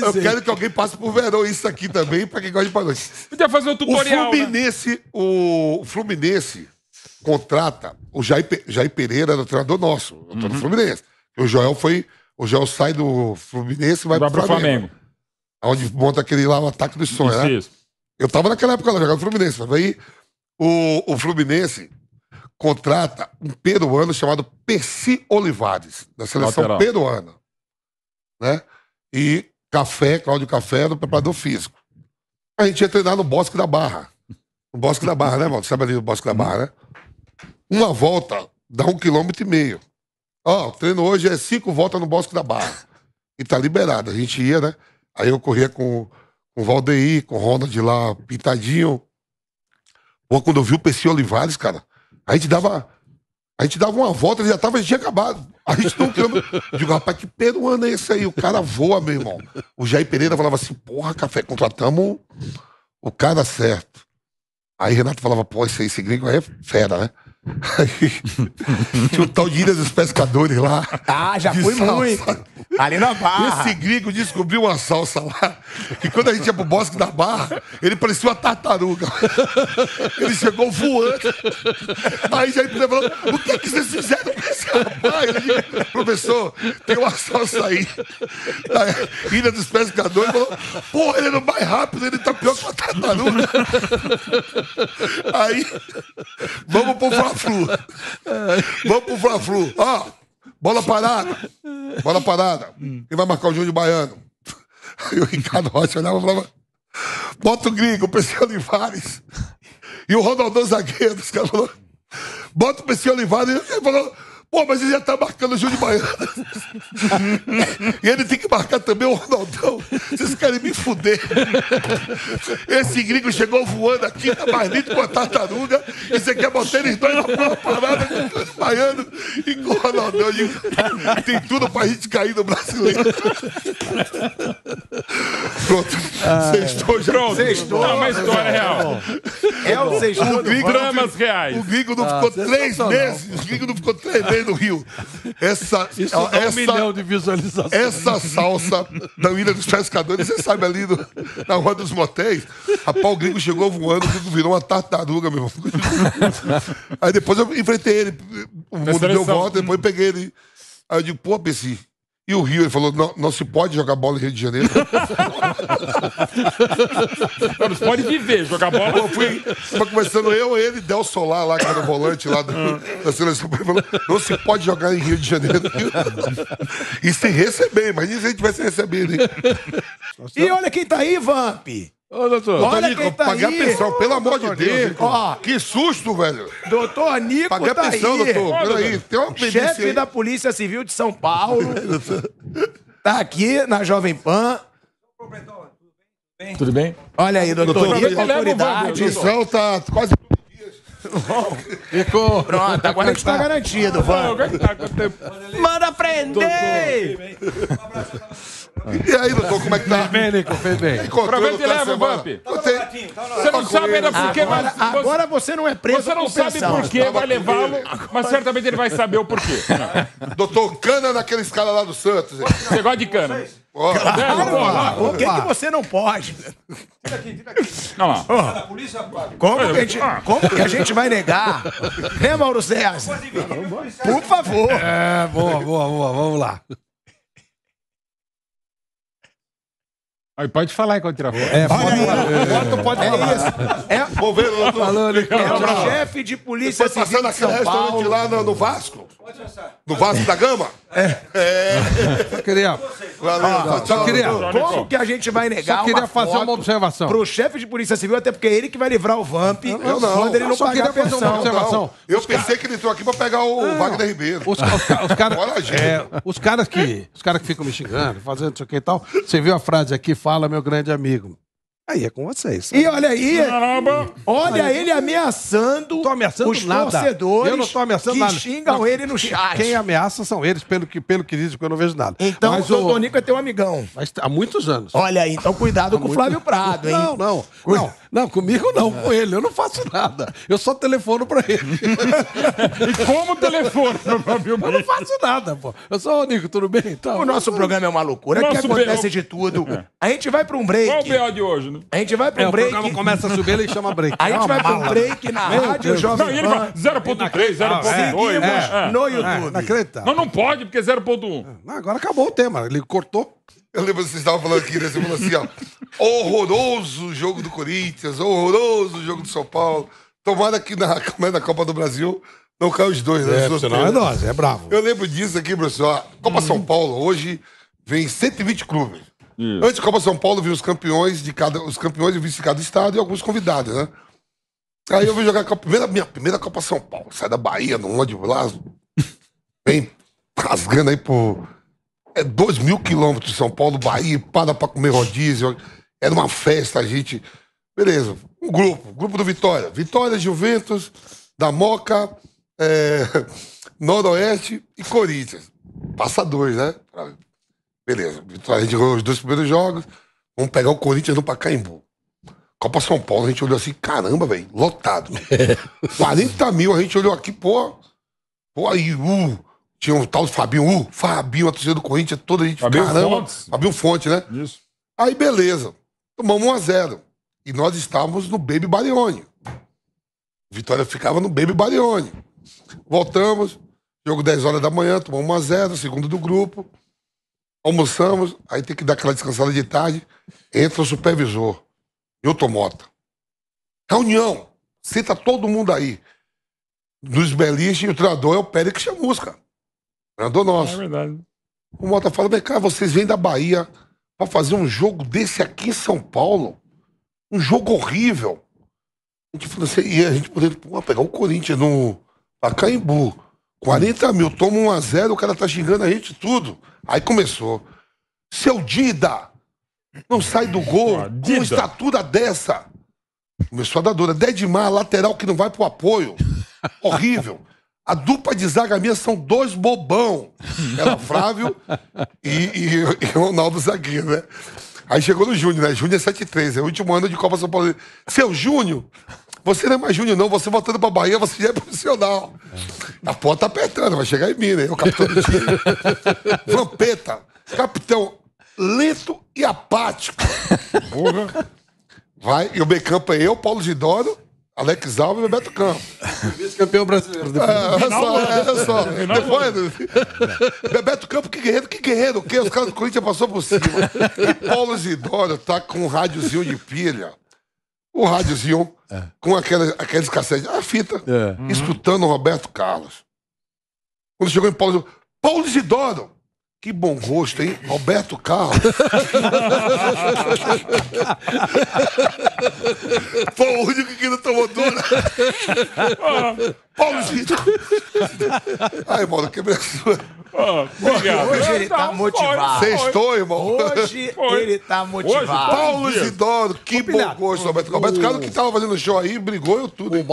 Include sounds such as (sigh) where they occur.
avisei. Eu quero que alguém passe por verão isso aqui também, pra quem gosta de pagode. Podia fazer um O tutorial. né? Fluminense, o, o Fluminense contrata o Jair, Jair Pereira, era o treinador nosso, o Uhum. treinador do Fluminense. O Joel foi. O Joel sai do Fluminense e vai, Vai pro pro Flamengo. Flamengo. Onde monta aquele lá, o ataque dos sonhos, Isso, né? isso. Eu tava naquela época lá, jogando no Fluminense. Mas aí o, o Fluminense contrata um peruano chamado Percy Olivares, da seleção Lateral. peruana. Né? E Café, Cláudio Café, era o preparador físico. A gente ia treinar no Bosque da Barra. No Bosque da Barra, né, mano? Sabe ali o Bosque da Barra, né? Uma volta dá um quilômetro e meio. Ó, o treino hoje é cinco voltas no Bosque da Barra. E tá liberado. A gente ia, né? Aí eu corria com, com o Valdeir, com o Ronald lá, pintadinho. Pô, quando eu vi o PC Olivares, cara, a gente dava. A gente dava uma volta, ele já tava, já tinha acabado. A gente não quilômetro. Eu digo, rapaz, que peruano é esse aí? O cara voa, meu irmão. O Jair Pereira falava assim, porra, café, contratamos o cara certo. Aí Renato falava, pô, esse, esse gringo aí é fera, né? Tinha o tal de Ilha dos Pescadores lá. Ah, já fui salsa. muito. Ali na Barra. Esse gringo descobriu uma salsa lá. E quando a gente ia pro Bosque da Barra, ele parecia uma tartaruga. Ele chegou voando. Aí já falou: o que, que vocês fizeram com esse rapaz? Digo, Professor, tem uma salsa aí. Da Ilha dos Pescadores. Ele falou: pô, ele é no mais rápido, ele tá pior que uma tartaruga. Aí, vamos pro Fla-Flu. Vamos pro Fla-Flu. Ó, bola parada. Bola parada. Quem vai marcar o Júnior Baiano? Aí o Ricardo Rocha olhava e falava: bota o gringo, o PC Olivares. E o Ronaldão zagueiro, os caras falaram: bota o PC Olivares. Ele falou: pô, mas ele já tá marcando o Júnior Baiano. (laughs) e ele tem que marcar também o Ronaldão. Vocês querem me fuder. Esse gringo chegou voando aqui, tá mais lindo com a tartaruga. E você quer botar eles dois na bola parada com o Júnior Baiano e com o Ronaldão. Digo, tem tudo pra gente cair no brasileiro. Pronto. Sextou já. Pronto. Não, é uma história real. É o sexto. O gringo, Dramas reais. o gringo não ficou três meses. O gringo não ficou três meses no Rio. Essa, Isso um essa, milhão de visualizações. essa salsa da Ilha dos Pescadores, você sabe ali no- na rua dos motéis, rapaz, o gringo chegou voando, o gringo virou uma tartaruga, meu irmão. Aí depois eu enfrentei ele, o mundo deu volta, depois eu peguei ele. Aí eu digo, pô, Pessi, e o Rio? Ele falou, não, não se pode jogar bola em Rio de Janeiro. Eles podem viver, jogar bola. Pô, fui, tava conversando eu, ele, Del Solar lá, que era o volante lá do- da seleção. Ele falou, não se pode jogar em Rio de Janeiro. E sem receber, imagina se a gente tivesse recebido. hein? E olha quem tá aí, Vamp. Ô, doutor. Olha Nico, quem tá pagar aí. pensão, pelo amor de Deus. Nico. Ó. Que susto, velho. Doutor Nico Pagar tá pensão, aí. doutor. Peraí, tem uma Chefe aí. da Polícia Civil de São Paulo. (laughs) tá aqui na Jovem Pan. Tudo bem? Olha aí, doutor, Doutor, Nico, leva o autoridade. Pensão tá quase. Ficou. Pronto, agora a gente tá garantido, Vamp. Manda prender! E aí, doutor, como é que tá? Bem, Nico, fez bem. Aproveita e leva? Vamp. Botei- Você não sabe ainda por quê, mas. Agora, agora você não é preso Você não sabe por que vai levá-lo, mas certamente ele vai saber o porquê. Doutor Cana naqueles caras lá do Santos. Você gosta de cana? Ó, Claro, Por que, que você não pode? Não lá. Como que, a gente, como que a gente vai negar? Né, Mauro César? Por favor. É, boa, boa, boa. Vamos lá. Aí pode falar enquanto tira foto. É, foto pode É falar. isso. É, (laughs) Vou ver. Falou, Nico. é o chefe de polícia Foi civil passando de São aquele restaurante Paulo. lá no, no Vasco? No Vasco da Gama? Só queria, Valeu. só queria, Como que a gente vai negar só queria uma fazer uma observação. pro chefe de polícia civil, até porque é ele que vai livrar o Vamp Eu não. quando ele Eu não só pagar a queria fazer uma pensão. observação. Não, eu pensei que ele entrou aqui pra pegar o Wagner Ribeiro. Os, os, os gente. é, os caras que os caras que ficam me xingando, fazendo não sei o que e tal. Você viu a frase aqui, fala meu grande amigo. Aí é com vocês. E olha aí, olha ele ameaçando, Tô ameaçando os nada. torcedores Eu não tô ameaçando que nada. xingam Não, ele no chat. Quem ameaça são eles, pelo que, pelo que dizem, porque eu não vejo nada. Então Mas o doutor o, Nico é teu amigão. mas há muitos anos. Olha aí, então cuidado com o Flávio Prado, hein? Não, não. Não, Não, comigo não, com ele. Eu não faço nada. Eu só telefono pra ele. (laughs) E como telefone, provavelmente. (laughs) Eu não faço nada, pô. Eu sou o Nico, tudo bem? Então, O nosso programa é uma loucura, que Nosso acontece B.O. de tudo. A gente vai pra um Qual o break. BO de hoje, né? A gente vai pra é, um o break. programa começa a subir, ele chama break. (laughs) A É gente vai pra um break na Meu Rádio Deus. Jovem Não, e ele Pan. fala 0.3, 0.2. Seguimos É. no É, YouTube. inacreditável. Não, não pode, porque é 0.1. Não, agora acabou o tema. Ele cortou. Eu lembro que vocês estavam falando aqui, né? Você falou assim, ó. Horroroso o jogo do Corinthians, horroroso o jogo do São Paulo. Tomara que na, (laughs) é na Copa do Brasil não caia os dois, né? É, Os senão é nós, é bravo. Eu lembro disso aqui, professor. A Copa São Paulo, hoje, vem 120 clubes. Antes da Copa São Paulo, vinha os campeões de cada. Os campeões e vice de cada estado e alguns convidados, né? Aí eu vim jogar a primeira, minha primeira Copa São Paulo. Sai da Bahia, no ônibus lá, (laughs) vem rasgando aí por. É 2 mil quilômetros de São Paulo, Bahia, para pra comer rodízio. Era uma festa, a gente. Beleza. Um grupo, grupo do Vitória. Vitória, Juventus, da Moca, é, (laughs) Noroeste e Corinthians. Passa dois, né? Beleza. Vitória, a gente ganhou os dois primeiros jogos. Vamos pegar o Corinthians no Pacaembu. Copa São Paulo, a gente olhou assim, caramba, velho, lotado. (laughs) 40 mil, a gente olhou aqui, pô. Pô, aí, uh, tinha um tal de Fabinho, uh, Fabinho, a torcida do Corinthians, toda a gente, Fabinho caramba. Fontes. Fabinho Fonte, né? Isso. Aí, beleza. Tomamos 1 a 0 E nós estávamos no Baby Barione. Vitória ficava no Baby Barione. Voltamos, jogo 10 horas da manhã, tomamos 1 a 0 segundo do grupo. Almoçamos, aí tem que dar aquela descansada de tarde. Entra o supervisor, Milton Mota. Reunião, senta todo mundo aí. Nos beliches, o treinador é o Pérez Chamusca. Treinador É nosso. verdade. O Mota fala, vem cá, vocês vêm da Bahia pra fazer um jogo desse aqui em São Paulo? Um jogo horrível. A gente falou assim, e a gente poderia pô, pegar o Corinthians no Pacaembu. 40 mil, toma 1 a 0 o cara tá xingando a gente tudo. Aí começou. Seu Dida, não sai do gol Ah, com uma estatura dessa. Começou a dar dura. Dedimar, lateral que não vai pro apoio. (laughs) Horrível. A dupla de zaga minha são dois bobão. Era Flávio (laughs) e, e, e Ronaldo zagueiro, né? Aí chegou no Júnior, né? Júnior é 7-3, é o último ano de Copa São Paulo. Seu Júnior, você não é mais Júnior, não. Você voltando pra Bahia, você já é profissional. A porta tá apertando, vai chegar em mim, né? O capitão do time. (laughs) Vampeta, capitão lento e apático. (laughs) Porra. Vai, e o meio campo é eu, Paulo Gidoro, Alex Alves e Bebeto Campos. Vice-campeão brasileiro. É, olha só, olha só. Depois, Bebeto Campos, que guerreiro, que guerreiro, o quê? Os caras do Corinthians passou por cima. E Paulo Zidoro tá com um rádiozinho de pilha. O rádiozinho com aquelas, aqueles cassetes, a fita, É. escutando o Roberto Carlos. Quando chegou em Paulo, Paulo Isidoro. Que bom gosto, hein? Roberto Carlos. Foi o único que não tomou dura. Paulo Isidoro. Ai, mano, quebrei a sua. Obrigado. Hoje ele tá motivado. Sextou, irmão. Hoje ele tá motivado. Paulo Dias. Isidoro, que bom gosto, Roberto. Roberto Carlos que tava fazendo show aí, brigou eu tudo. hein?